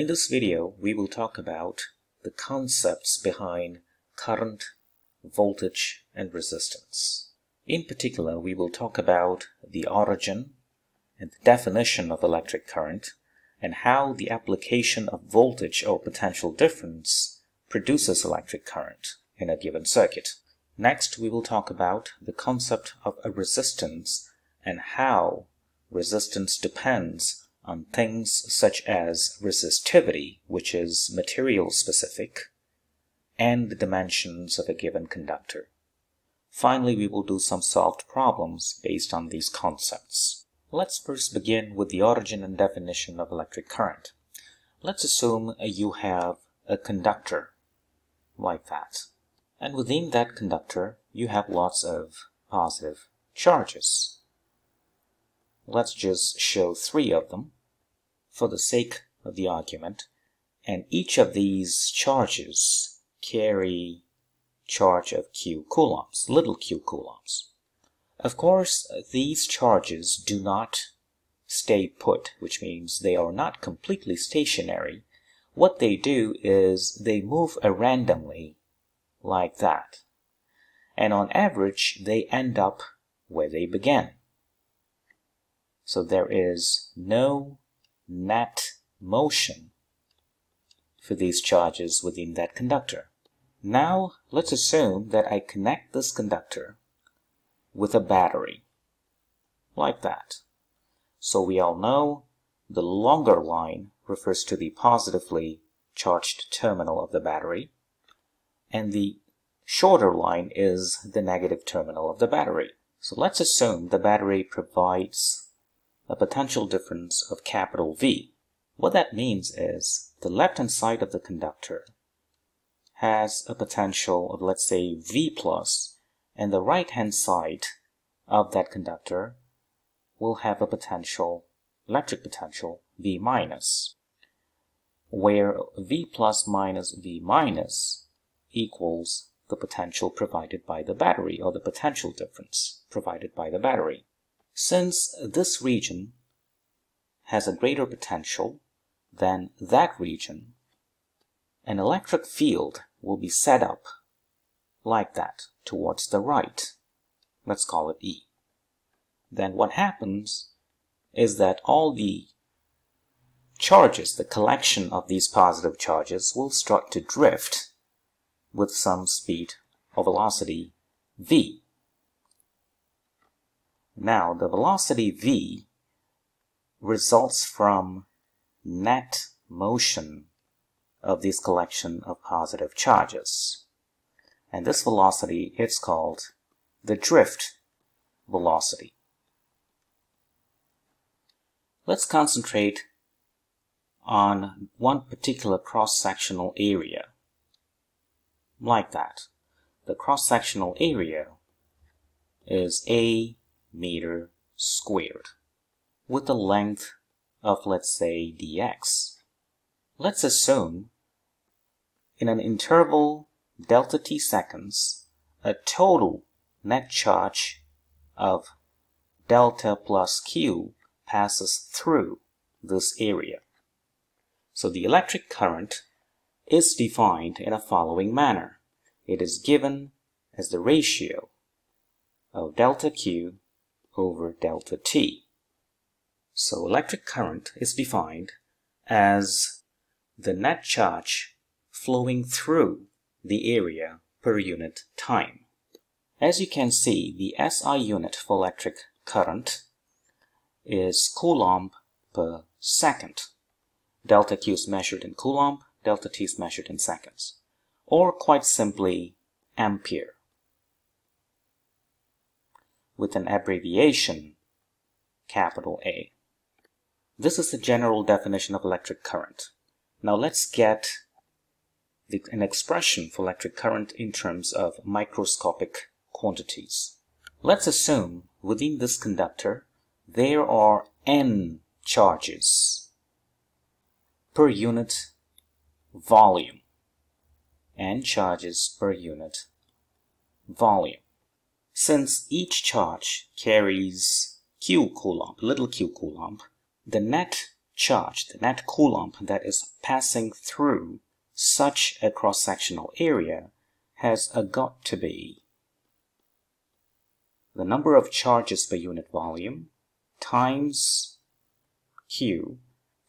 In this video, we will talk about the concepts behind current, voltage, and resistance. In particular, we will talk about the origin and the definition of electric current and how the application of voltage or potential difference produces electric current in a given circuit. Next, we will talk about the concept of a resistance and how resistance depends on things such as resistivity, which is material specific, and the dimensions of a given conductor. Finally, we will do some solved problems based on these concepts. Let's first begin with the origin and definition of electric current. Let's assume you have a conductor like that. And within that conductor, you have lots of positive charges. Let's just show three of them for the sake of the argument. And each of these charges carry charge of q coulombs, little q coulombs. Of course, these charges do not stay put, which means they are not completely stationary. What they do is they move randomly like that. And on average, they end up where they began. So there is no net motion for these charges within that conductor. Now, let's assume that I connect this conductor with a battery, like that. So we all know the longer line refers to the positively charged terminal of the battery, and the shorter line is the negative terminal of the battery. So let's assume the battery provides a potential difference of capital V. What that means is the left-hand side of the conductor has a potential of let's say V plus and the right-hand side of that conductor will have a potential, electric potential V minus, where V plus minus V minus equals the potential provided by the battery or the potential difference provided by the battery. Since this region has a greater potential than that region, an electric field will be set up like that towards the right. Let's call it E. Then what happens is that all the charges, the collection of these positive charges will start to drift with some speed or velocity v. Now, the velocity v results from net motion of this collection of positive charges. And this velocity is called the drift velocity. Let's concentrate on one particular cross-sectional area like that. The cross-sectional area is a meter squared with a length of let's say dx. Let's assume in an interval delta t seconds a total net charge of delta plus q passes through this area. So the electric current is defined in a following manner. It is given as the ratio of delta Q over delta T. So electric current is defined as the net charge flowing through the area per unit time. As you can see, the SI unit for electric current is coulomb per second. Delta Q is measured in coulomb, delta T is measured in seconds. Or quite simply, ampere. With an abbreviation, capital A. This is the general definition of electric current. Now let's get the, an expression for electric current in terms of microscopic quantities. Let's assume within this conductor there are n charges per unit volume n charges per unit volume. Since each charge carries q coulomb, little q coulomb, the net charge, the net coulomb that is passing through such a cross-sectional area has a got to be the number of charges per unit volume times Q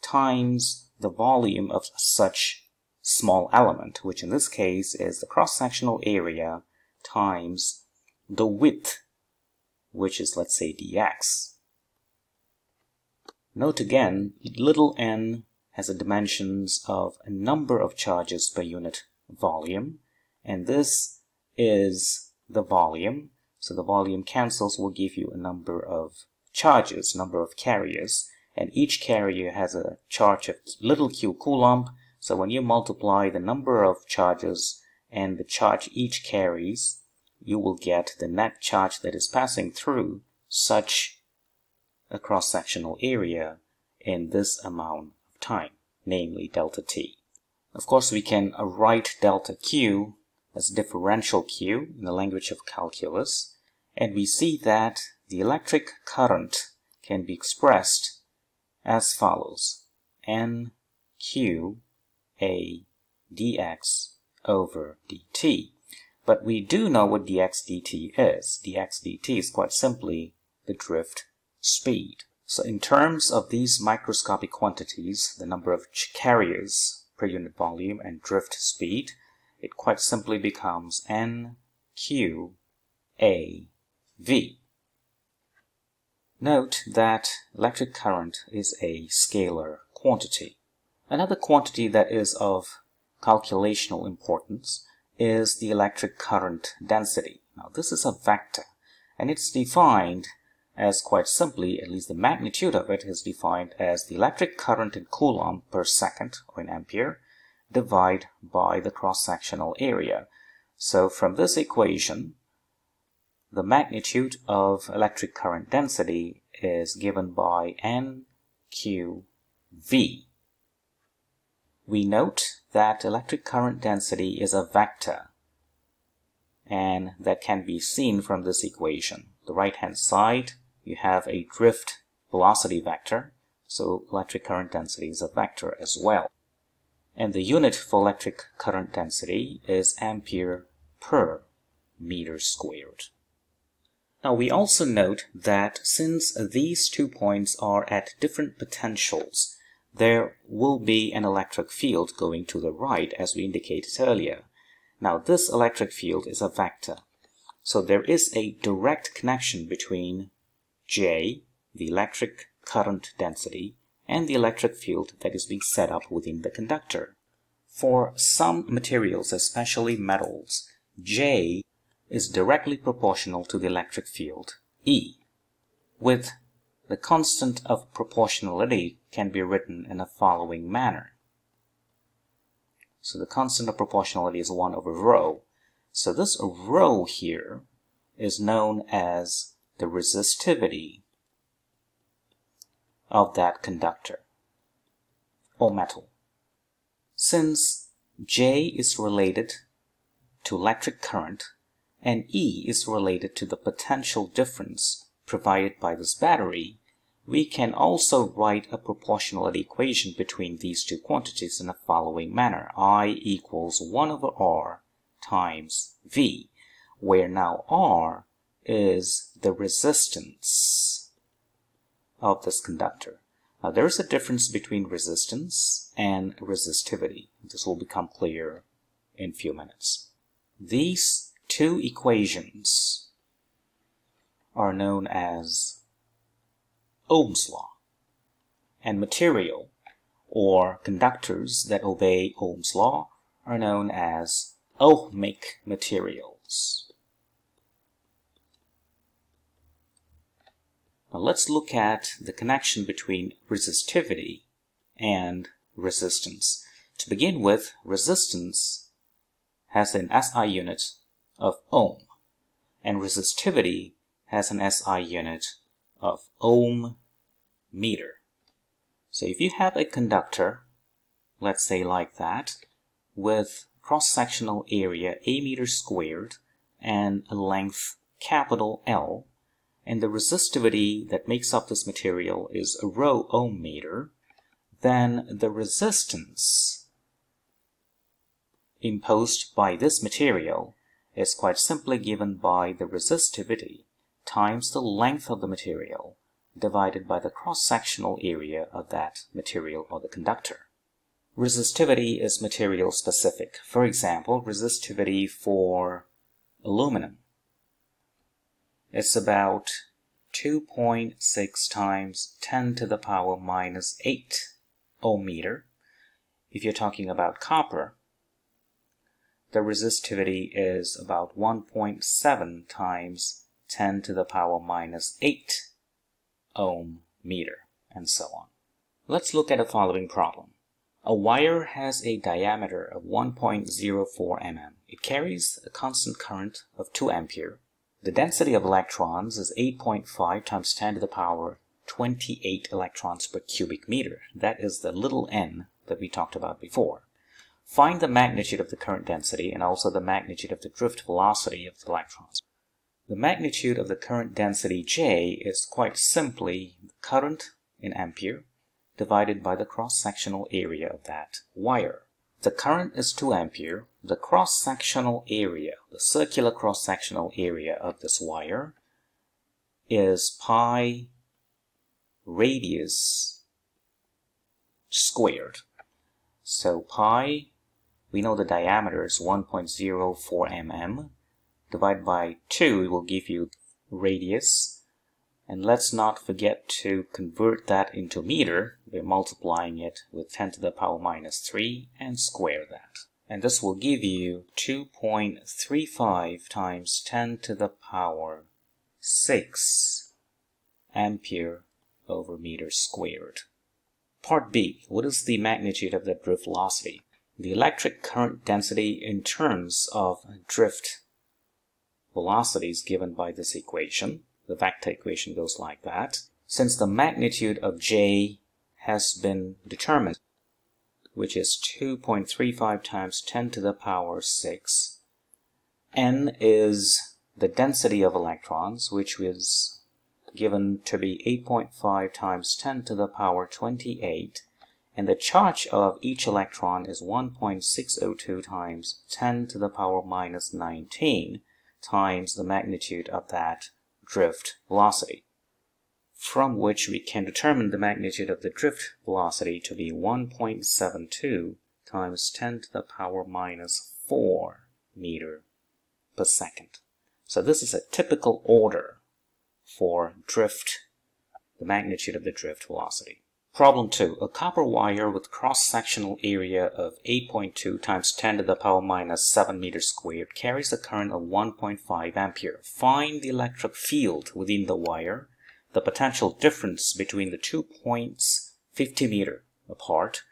times the volume of such small element, which in this case is the cross-sectional area times the width, which is, let's say, dx. Note again, little n has the dimensions of a number of charges per unit volume, and this is the volume. So the volume cancels will give you a number of charges, number of carriers, and each carrier has a charge of little q coulomb. So when you multiply the number of charges and the charge each carries, you will get the net charge that is passing through such a cross-sectional area in this amount of time, namely delta t. Of course, we can write delta q as differential q in the language of calculus, and we see that the electric current can be expressed as follows n q a dx over dt. But we do know what dx dt is. dx dt is quite simply the drift speed. So in terms of these microscopic quantities, the number of carriers per unit volume and drift speed, it quite simply becomes n q a v. Note that electric current is a scalar quantity. Another quantity that is of calculational importance is the electric current density. Now this is a vector and it's defined as quite simply, at least the magnitude of it is defined as the electric current in coulomb per second or in ampere divided by the cross-sectional area. So from this equation, the magnitude of electric current density is given by NQV. We note that electric current density is a vector and that can be seen from this equation. The right hand side you have a drift velocity vector so electric current density is a vector as well. And the unit for electric current density is ampere per meter squared. Now we also note that since these two points are at different potentials, there will be an electric field going to the right as we indicated earlier. Now this electric field is a vector. So there is a direct connection between J, the electric current density, and the electric field that is being set up within the conductor. For some materials, especially metals, J is directly proportional to the electric field E, with the constant of proportionality can be written in the following manner. So the constant of proportionality is 1 over rho. So this rho here is known as the resistivity of that conductor or metal. Since J is related to electric current, and E is related to the potential difference provided by this battery, we can also write a proportionality equation between these two quantities in the following manner. I equals 1 over R times V, where now R is the resistance of this conductor. Now there is a difference between resistance and resistivity. This will become clear in a few minutes. These two equations are known as Ohm's law and material or conductors that obey Ohm's law are known as ohmic materials. Now let's look at the connection between resistivity and resistance. To begin with, resistance has an SI unit of ohm, and resistivity has an SI unit of ohm meter. So if you have a conductor, let's say like that, with cross-sectional area a meter squared and a length capital L, and the resistivity that makes up this material is a rho ohm meter, then the resistance imposed by this material is quite simply given by the resistivity times the length of the material divided by the cross-sectional area of that material or the conductor. Resistivity is material specific. For example, resistivity for aluminum it's about 2.6 times 10 to the power minus 8 ohm meter. If you're talking about copper, the resistivity is about 1.7 times 10 to the power minus 8 ohm meter, and so on. Let's look at a following problem. A wire has a diameter of 1.04 mm. It carries a constant current of 2 ampere the density of electrons is 8.5 times 10 to the power 28 electrons per cubic meter. That is the little n that we talked about before. Find the magnitude of the current density and also the magnitude of the drift velocity of the electrons. The magnitude of the current density J is quite simply the current in ampere divided by the cross-sectional area of that wire. The current is 2 ampere. The cross-sectional area, the circular cross-sectional area of this wire is pi radius squared. So pi, we know the diameter is 1.04 mm. Divided by 2 it will give you radius and let's not forget to convert that into meter by multiplying it with 10 to the power minus 3 and square that. And this will give you 2.35 times 10 to the power 6 ampere over meter squared. Part B. What is the magnitude of the drift velocity? The electric current density in terms of drift velocity is given by this equation the vector equation goes like that. Since the magnitude of J has been determined, which is 2.35 times 10 to the power 6, N is the density of electrons, which was given to be 8.5 times 10 to the power 28, and the charge of each electron is 1.602 times 10 to the power minus 19 times the magnitude of that drift velocity, from which we can determine the magnitude of the drift velocity to be 1.72 times 10 to the power minus 4 meter per second. So this is a typical order for drift, the magnitude of the drift velocity. Problem 2. A copper wire with cross-sectional area of 8.2 times 10 to the power minus 7 meters squared carries a current of 1.5 ampere. Find the electric field within the wire, the potential difference between the two points 50 meter apart,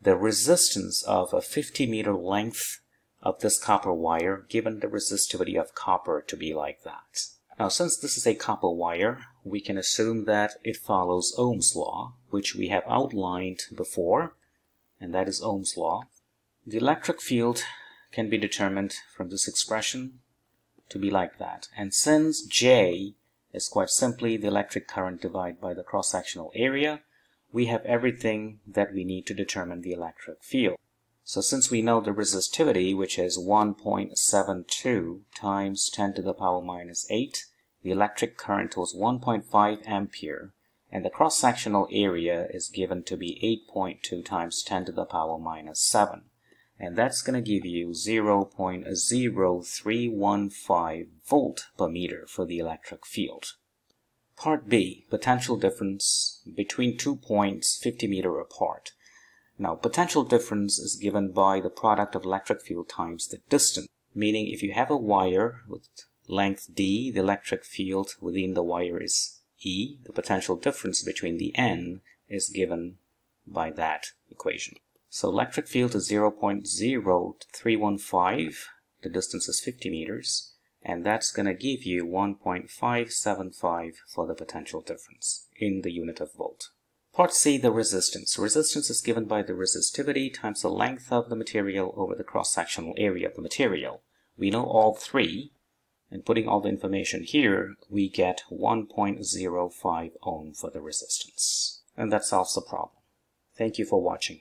the resistance of a 50 meter length of this copper wire given the resistivity of copper to be like that. Now since this is a copper wire, we can assume that it follows Ohm's law, which we have outlined before, and that is Ohm's law. The electric field can be determined from this expression to be like that. And since J is quite simply the electric current divided by the cross-sectional area, we have everything that we need to determine the electric field. So since we know the resistivity, which is 1.72 times 10 to the power minus 8, the electric current was 1.5 ampere and the cross-sectional area is given to be 8.2 times 10 to the power minus 7 and that's going to give you 0.0315 volt per meter for the electric field. Part B, potential difference between two points 50 meter apart. Now, potential difference is given by the product of electric field times the distance, meaning if you have a wire with length d, the electric field within the wire is E. The potential difference between the N is given by that equation. So electric field is 0.0315, the distance is 50 meters, and that's going to give you 1.575 for the potential difference in the unit of volt. Part C, the resistance. Resistance is given by the resistivity times the length of the material over the cross-sectional area of the material. We know all three, and putting all the information here, we get 1.05 ohm for the resistance. And that solves the problem. Thank you for watching.